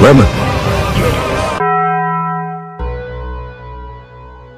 Lemon.